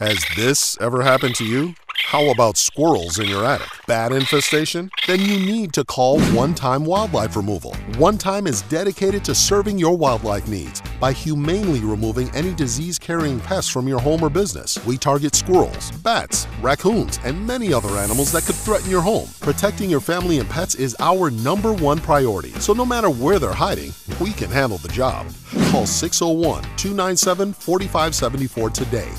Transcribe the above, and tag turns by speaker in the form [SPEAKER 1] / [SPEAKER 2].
[SPEAKER 1] Has this ever happened to you? How about squirrels in your attic? Bat infestation? Then you need to call One Time Wildlife Removal. One Time is dedicated to serving your wildlife needs by humanely removing any disease carrying pests from your home or business. We target squirrels, bats, raccoons, and many other animals that could threaten your home. Protecting your family and pets is our number one priority, so no matter where they're hiding, we can handle the job. Call 601 297 4574 today